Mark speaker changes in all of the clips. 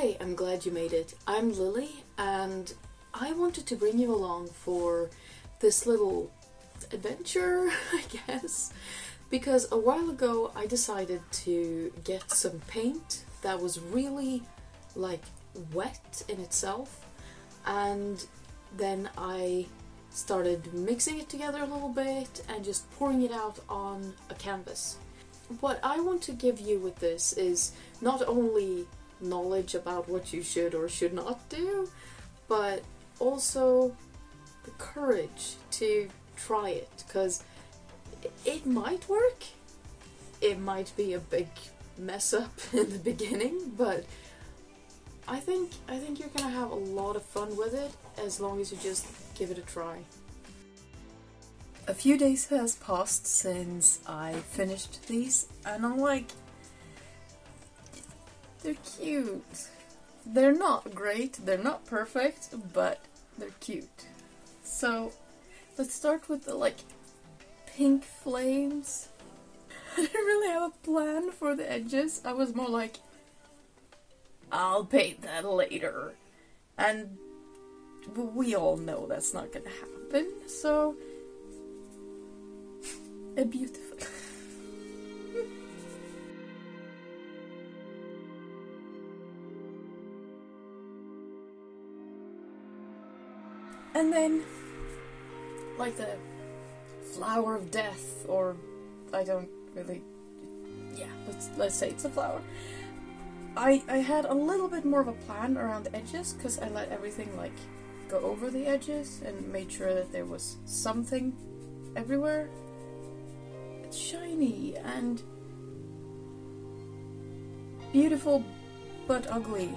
Speaker 1: Hi, I'm glad you made it. I'm Lily, and I wanted to bring you along for this little adventure, I guess, because a while ago I decided to get some paint that was really like wet in itself, and then I started mixing it together a little bit and just pouring it out on a canvas. What I want to give you with this is not only knowledge about what you should or should not do, but also the courage to try it because it might work. It might be a big mess up in the beginning, but I think I think you're gonna have a lot of fun with it as long as you just give it a try. A few days has passed since I finished these, and I'm like, they're cute. They're not great, they're not perfect, but they're cute. So, let's start with the like pink flames. I didn't really have a plan for the edges. I was more like, I'll paint that later. And we all know that's not gonna happen, so. A beautiful. and then, like the flower of death, or I don't really. Yeah, let's let's say it's a flower. I I had a little bit more of a plan around the edges because I let everything like go over the edges and made sure that there was something everywhere. It's shiny and beautiful but ugly.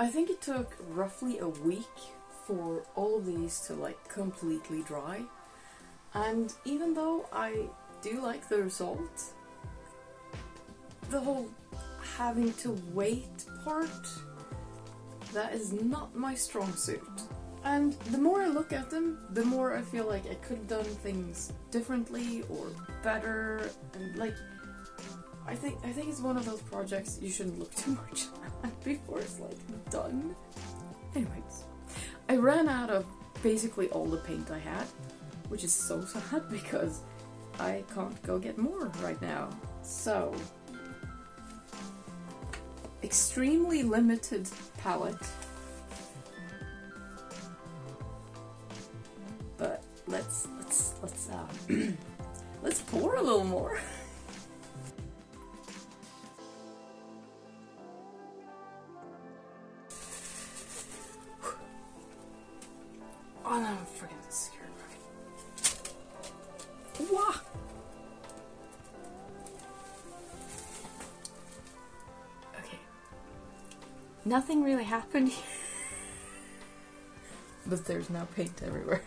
Speaker 1: I think it took roughly a week for all of these to like completely dry. And even though I do like the result, the whole having to wait part, that is not my strong suit. And the more I look at them, the more I feel like I could have done things differently or better and like I think I think it's one of those projects you shouldn't look too much at before it's like done. Anyways, I ran out of basically all the paint I had, which is so sad because I can't go get more right now. So, extremely limited palette. But let's let's let's uh, let's pour a little more. Oh no, I'm freaking scared. Wah! Okay. Nothing really happened here. but there's now paint everywhere.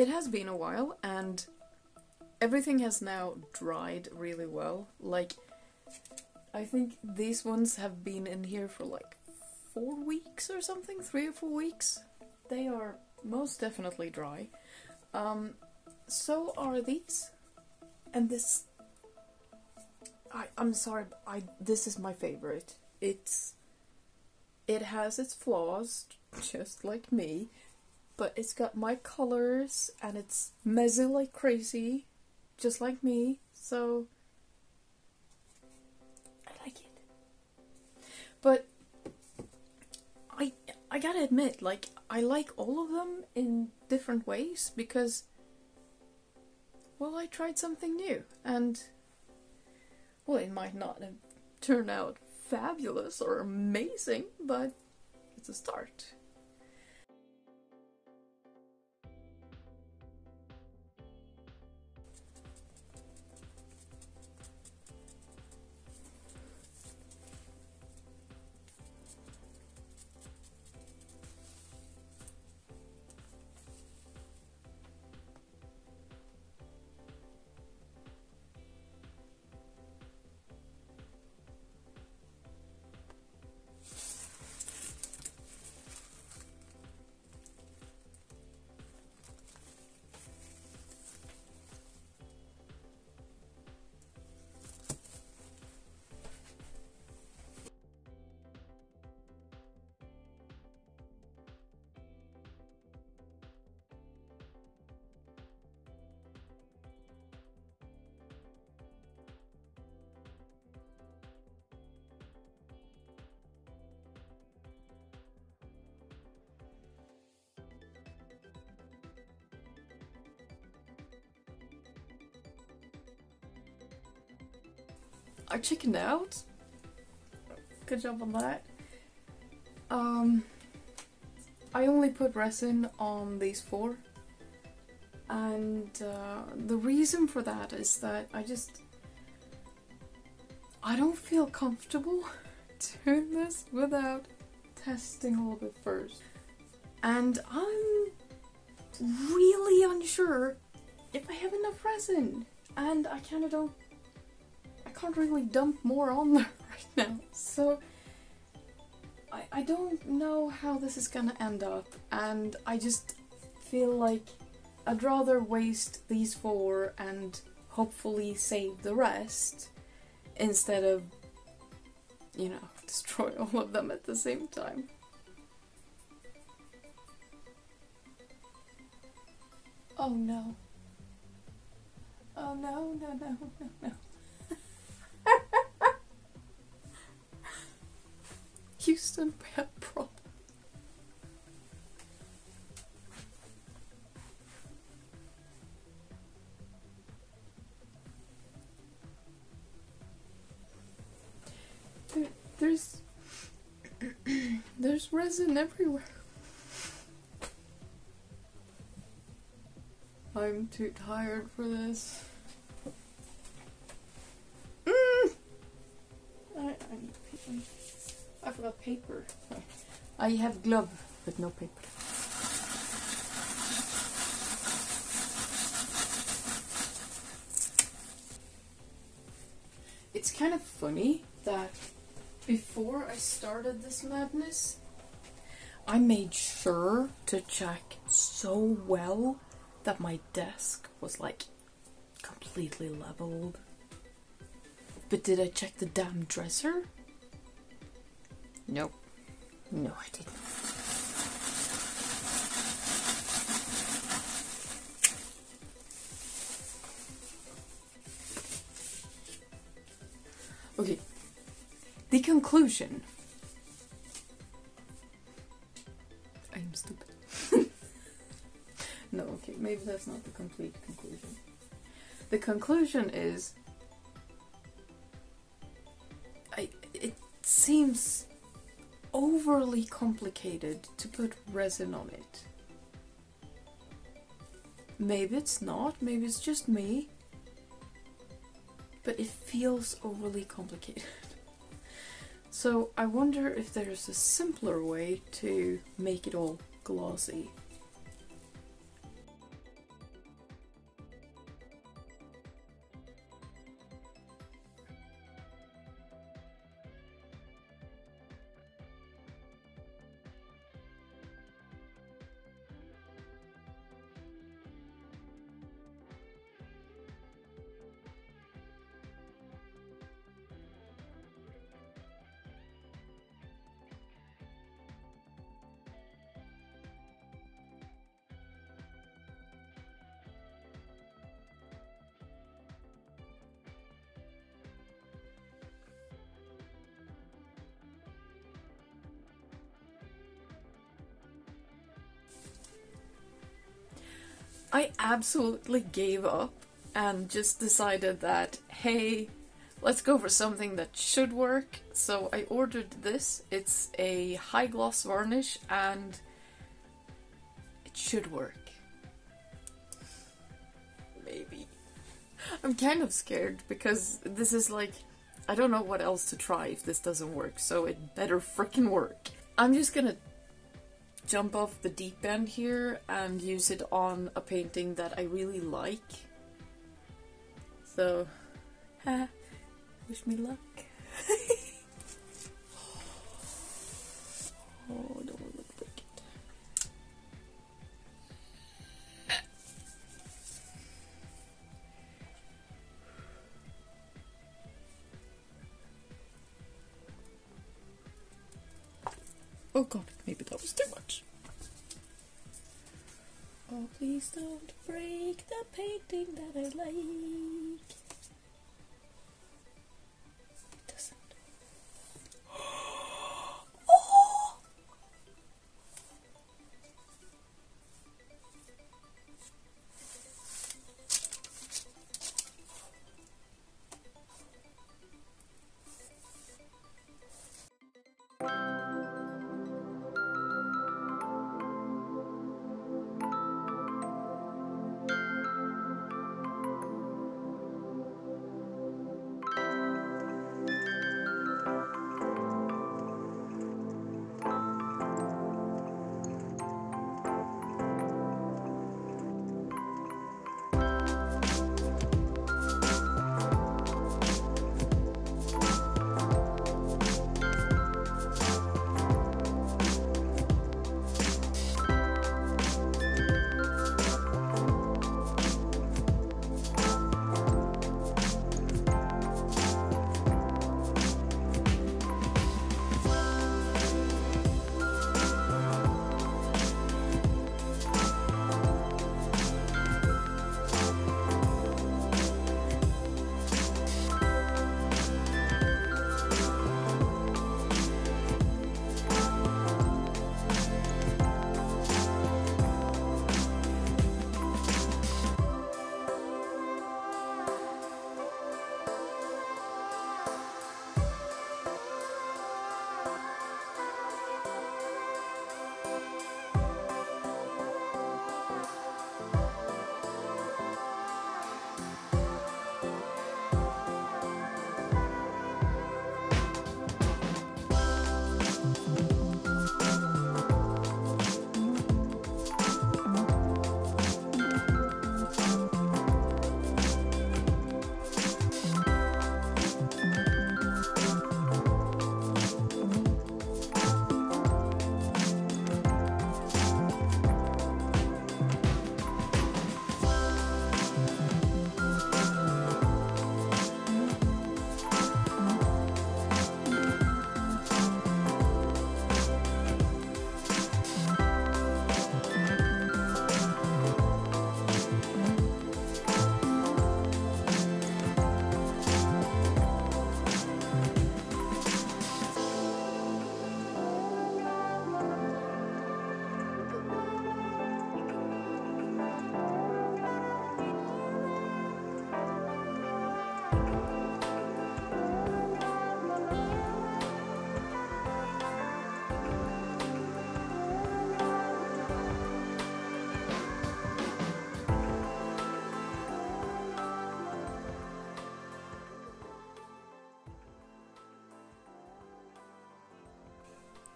Speaker 1: It has been a while and everything has now dried really well. Like, I think these ones have been in here for like four weeks or something, three or four weeks. They are most definitely dry. Um, so are these. And this. I, I'm sorry, I this is my favorite. It's. It has its flaws, just like me, but it's got my colors and it's messy like crazy, just like me. So I like it. But I I gotta admit, like I like all of them in different ways because well, I tried something new and well, it might not have turned out fabulous or amazing, but it's a start. I chickened out. Good job on that. Um, I only put resin on these four, and uh, the reason for that is that I just I don't feel comfortable doing this without testing a little bit first, and I'm really unsure if I have enough resin, and I kind of don't can't really dump more on there right now. So I, I don't know how this is gonna end up, and I just feel like I'd rather waste these four and hopefully save the rest instead of, you know, destroy all of them at the same time. Oh no. Oh no, no, no, no, no. Houston, we have problems. There, there's there's resin everywhere. I'm too tired for this. Mm. I, I need I forgot paper. I have glove, but no paper. It's kind of funny that before I started this madness, I made sure to check so well that my desk was like completely leveled. But did I check the damn dresser? Nope. No, I didn't. Okay. The conclusion. I'm stupid. no, okay, maybe that's not the complete conclusion. The conclusion is I it seems overly complicated to put resin on it. Maybe it's not, maybe it's just me. But it feels overly complicated. so I wonder if there's a simpler way to make it all glossy. I absolutely gave up and just decided that, hey, let's go for something that should work. So I ordered this. It's a high gloss varnish and it should work. Maybe. I'm kind of scared because this is like, I don't know what else to try if this doesn't work, so it better frickin' work. I'm just gonna jump off the deep end here and use it on a painting that I really like. So, wish me luck. oh, don't to break it. Oh god, maybe that was too much. Oh, please don't break the painting that I like.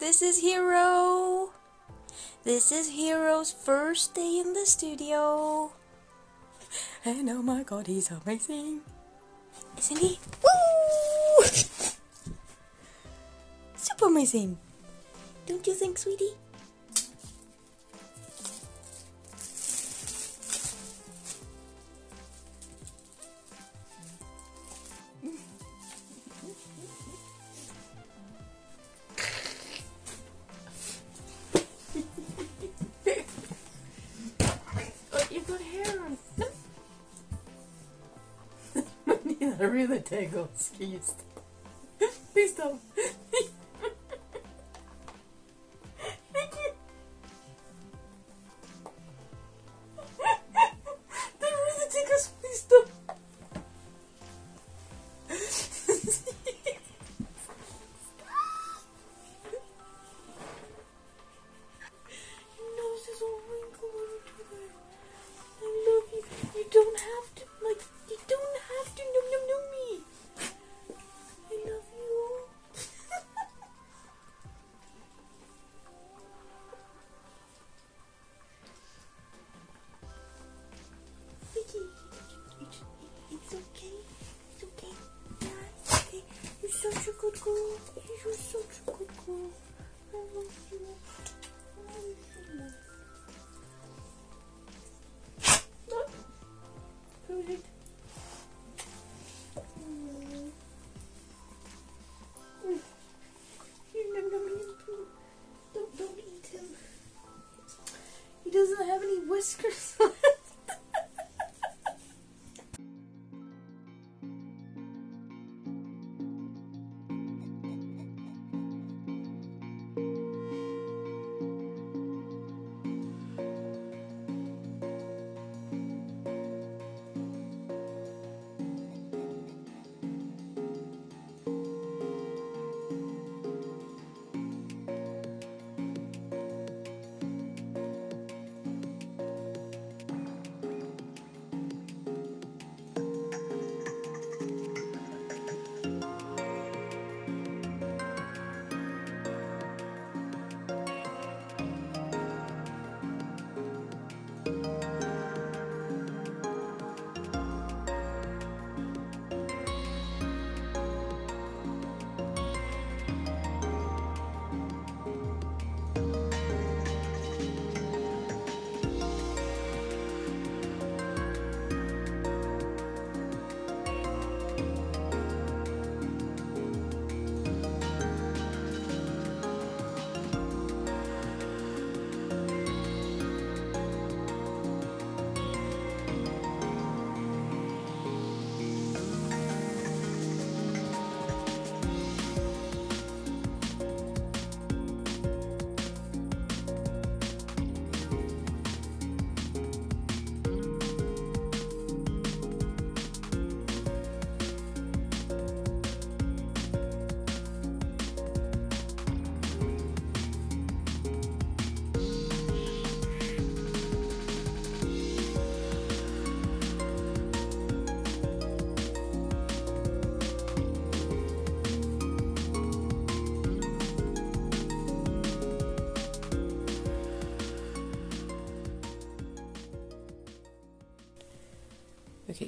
Speaker 2: This is Hero. This is Hero's first day in the studio. And oh my god, he's amazing. Isn't he? Woo! Super amazing. Don't you think, sweetie?
Speaker 1: Really tingles. Can you stop? Please stop.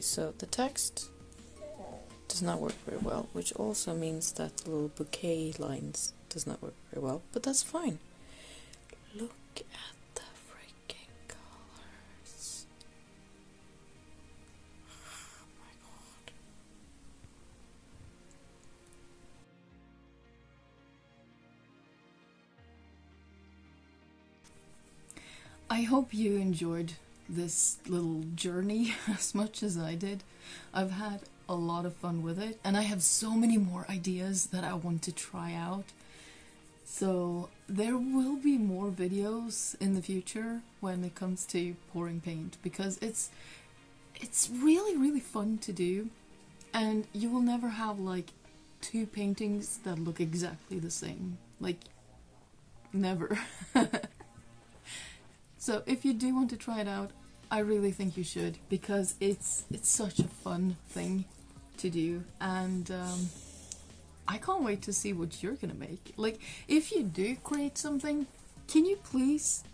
Speaker 2: So the text does not work very well, which also means that the little bouquet lines does not work very well, but that's fine. Look at the freaking colors. Oh my god.
Speaker 1: I hope you enjoyed this little journey as much as I did. I've had a lot of fun with it, and I have so many more ideas that I want to try out. So, there will be more videos in the future when it comes to pouring paint because it's it's really really fun to do and you will never have like two paintings that look exactly the same. Like never. So if you do want to try it out, I really think you should because it's it's such a fun thing to do, and um, I can't wait to see what you're gonna make. Like, if you do create something, can you please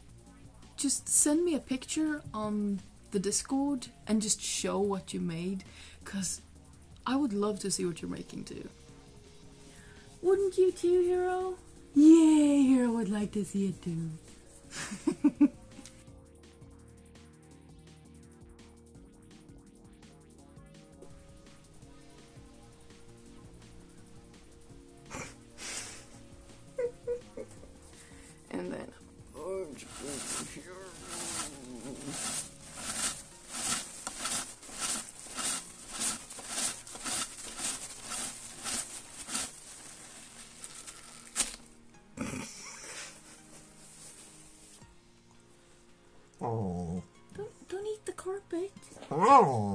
Speaker 1: just send me a picture on the Discord and just show what you made? Because I would love to see what you're making too. Wouldn't you too, Hero? Yeah, Hero would like to see it too.
Speaker 3: Oh.